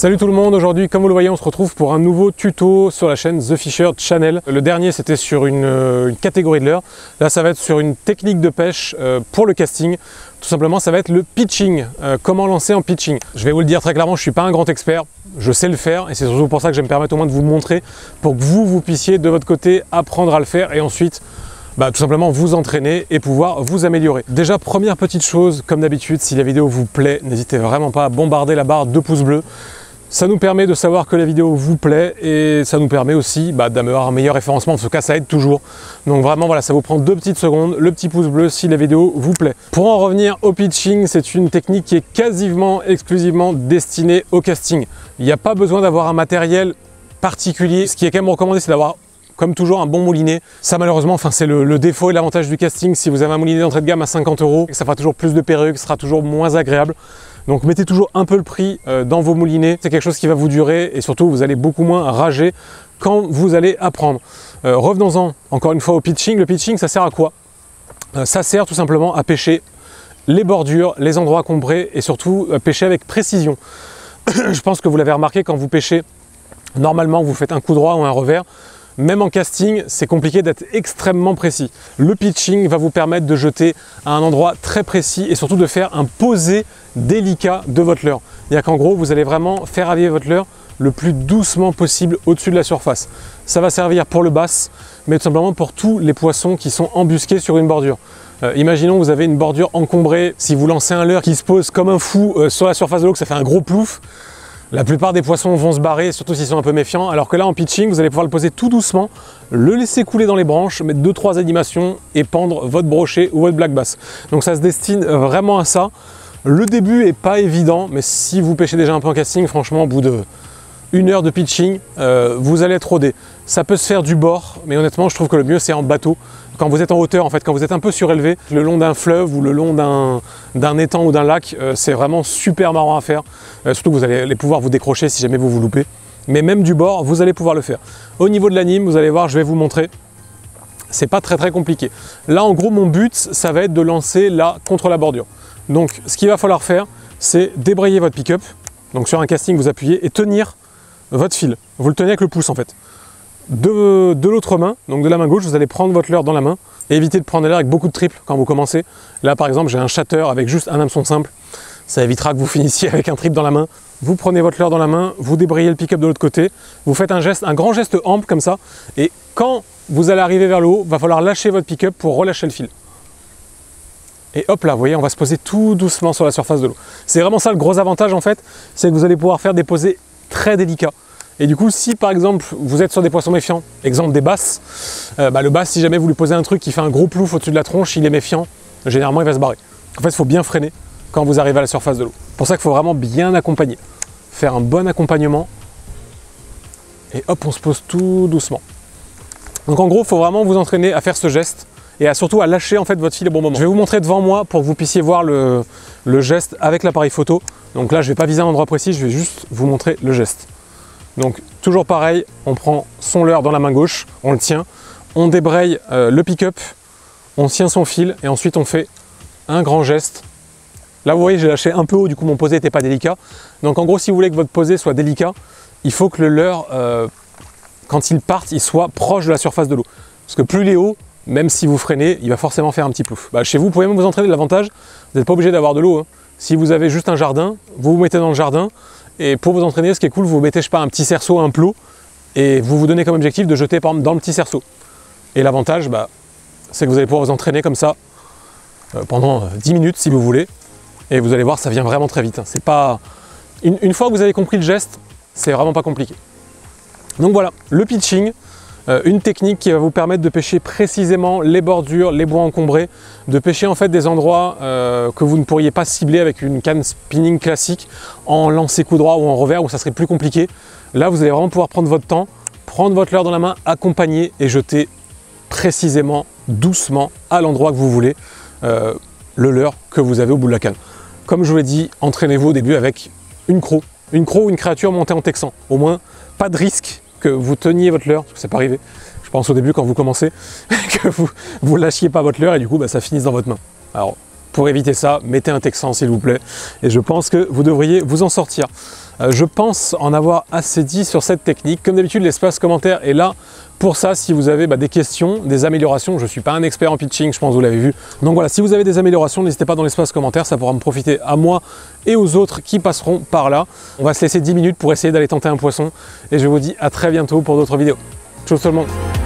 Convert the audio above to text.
Salut tout le monde, aujourd'hui comme vous le voyez on se retrouve pour un nouveau tuto sur la chaîne The Fisher Channel. Le dernier c'était sur une, euh, catégorie de leurre, là ça va être sur une technique de pêche euh, pour le casting. Tout simplement ça va être le pitching, euh, comment lancer en pitching. Je vais vous le dire très clairement, je ne suis pas un grand expert, je sais le faire et c'est surtout pour ça que je vais me permettre au moins de vous montrer pour que vous, vous puissiez de votre côté apprendre à le faire et ensuite bah, tout simplement vous entraîner et pouvoir vous améliorer. Déjà, première petite chose, comme d'habitude, si la vidéo vous plaît, n'hésitez vraiment pas à bombarder la barre de pouces bleus. Ça nous permet de savoir que la vidéo vous plaît et ça nous permet aussi bah, d'avoir un meilleur référencement. En tout cas, ça aide toujours. Donc vraiment, voilà, ça vous prend deux petites secondes, le petit pouce bleu si la vidéo vous plaît. Pour en revenir au pitching, c'est une technique qui est quasiment exclusivement destinée au casting. Il n'y a pas besoin d'avoir un matériel particulier. Ce qui est quand même recommandé, c'est d'avoir comme toujours un bon moulinet. Ça malheureusement, enfin, c'est le, défaut et l'avantage du casting. Si vous avez un moulinet d'entrée de gamme à 50 euros, ça fera toujours plus de perruques, ce sera toujours moins agréable. Donc mettez toujours un peu le prix euh, dans vos moulinets, c'est quelque chose qui va vous durer et surtout vous allez beaucoup moins rager quand vous allez apprendre. Euh, revenons-en encore une fois au pitching. Le pitching, ça sert à quoi? Euh, Ça sert tout simplement à pêcher les bordures, les endroits combrés et surtout pêcher avec précision. Je pense que vous l'avez remarqué quand vous pêchez, normalement vous faites un coup droit ou un revers, même en casting, c'est compliqué d'être extrêmement précis. Le pitching va vous permettre de jeter à un endroit très précis et surtout de faire un posé délicat de votre leurre. C'est-à-dire qu'en gros, vous allez vraiment faire aviver votre leurre le plus doucement possible au-dessus de la surface. Ça va servir pour le bass, mais tout simplement pour tous les poissons qui sont embusqués sur une bordure. Euh, imaginons que vous avez une bordure encombrée, si vous lancez un leurre qui se pose comme un fou euh, sur la surface de l'eau, ça fait un gros plouf, la plupart des poissons vont se barrer, surtout s'ils sont un peu méfiants, alors que là en pitching, vous allez pouvoir le poser tout doucement, le laisser couler dans les branches, mettre 2-3 animations et pendre votre brochet ou votre black bass. Donc ça se destine vraiment à ça. Le début est pas évident, mais si vous pêchez déjà un peu en casting, franchement, au bout de une heure de pitching, euh, vous allez être rodé. Ça peut se faire du bord, mais honnêtement, je trouve que le mieux c'est en bateau. Quand vous êtes en hauteur, en fait, quand vous êtes un peu surélevé, le long d'un fleuve ou le long d'un étang ou d'un lac, euh, c'est vraiment super marrant à faire. Euh, surtout que vous allez pouvoir vous décrocher si jamais vous vous loupez. Mais même du bord, vous allez pouvoir le faire. Au niveau de l'anime, vous allez voir, je vais vous montrer. C'est pas très très compliqué. Là, en gros, mon but, ça va être de lancer là contre la bordure. Donc, ce qu'il va falloir faire, c'est débrayer votre pick-up. Donc, sur un casting, vous appuyez et tenir votre fil. Vous le tenez avec le pouce en fait. De, l'autre main, donc de la main gauche, vous allez prendre votre leurre dans la main et éviter de prendre l'air avec beaucoup de triples quand vous commencez. Là par exemple, j'ai un shatter avec juste un hameçon simple. Ça évitera que vous finissiez avec un triple dans la main. Vous prenez votre leurre dans la main, vous débrayez le pick-up de l'autre côté, vous faites un geste, un grand geste ample comme ça, et quand vous allez arriver vers le haut, va falloir lâcher votre pick-up pour relâcher le fil. Et hop là, vous voyez, on va se poser tout doucement sur la surface de l'eau. C'est vraiment ça le gros avantage en fait, c'est que vous allez pouvoir faire des posées très délicat. Et du coup, si par exemple vous êtes sur des poissons méfiants, exemple des basses, euh, bah, le basse, si jamais vous lui posez un truc qui fait un gros plouf au-dessus de la tronche, il est méfiant, généralement il va se barrer. En fait, il faut bien freiner quand vous arrivez à la surface de l'eau. Pour ça qu'il faut vraiment bien accompagner. Faire un bon accompagnement. Et hop, on se pose tout doucement. Donc en gros, il faut vraiment vous entraîner à faire ce geste et à, surtout à lâcher en fait votre fil au bon moment. Je vais vous montrer devant moi pour que vous puissiez voir le, geste avec l'appareil photo. Donc là, je ne vais pas viser un endroit précis, je vais juste vous montrer le geste. Donc toujours pareil, on prend son leurre dans la main gauche, on le tient, on débraye euh, le pick-up, on tient son fil et ensuite on fait un grand geste. Là vous voyez j'ai lâché un peu haut, du coup mon posé n'était pas délicat. Donc en gros si vous voulez que votre posé soit délicat, il faut que le leurre, euh, quand il parte, il soit proche de la surface de l'eau. Parce que plus il est haut, même si vous freinez, il va forcément faire un petit plouf. Bah, chez vous, vous pouvez même vous entraîner l'avantage, vous n'êtes pas obligé d'avoir de l'eau. Hein. Si vous avez juste un jardin, vous vous mettez dans le jardin, et pour vous entraîner, ce qui est cool, vous mettez, je sais pas, un petit cerceau, un plot, et vous vous donnez comme objectif de jeter par exemple dans le petit cerceau. Et l'avantage, bah, c'est que vous allez pouvoir vous entraîner comme ça euh, pendant 10 euh, minutes si vous voulez, et vous allez voir, ça vient vraiment très vite. Hein. C'est pas une, une fois que vous avez compris le geste, c'est vraiment pas compliqué. Donc voilà, le pitching, une technique qui va vous permettre de pêcher précisément les bordures, les bois encombrés, de pêcher en fait des endroits euh, que vous ne pourriez pas cibler avec une canne spinning classique en lancer coup droit ou en revers où ça serait plus compliqué. Là, vous allez vraiment pouvoir prendre votre temps, prendre votre leurre dans la main, accompagner et jeter précisément, doucement, à l'endroit que vous voulez, euh, le leurre que vous avez au bout de la canne. Comme je vous l'ai dit, entraînez-vous au début avec une croc, une croc ou une créature montée en texan. Au moins, pas de risque que vous teniez votre leurre, parce que c'est pas arrivé, je pense au début quand vous commencez, que vous ne lâchiez pas votre leurre et du coup bah, ça finisse dans votre main. Pour éviter ça, mettez un texan s'il vous plaît. Et je pense que vous devriez vous en sortir. Euh, je pense en avoir assez dit sur cette technique. Comme d'habitude, l'espace commentaire est là pour ça, si vous avez bah, des questions, des améliorations, je ne suis pas un expert en pitching, je pense que vous l'avez vu. Donc voilà, si vous avez des améliorations, n'hésitez pas dans l'espace commentaire, ça pourra me profiter à moi et aux autres qui passeront par là. On va se laisser 10 minutes pour essayer d'aller tenter un poisson et je vous dis à très bientôt pour d'autres vidéos. Ciao tout le monde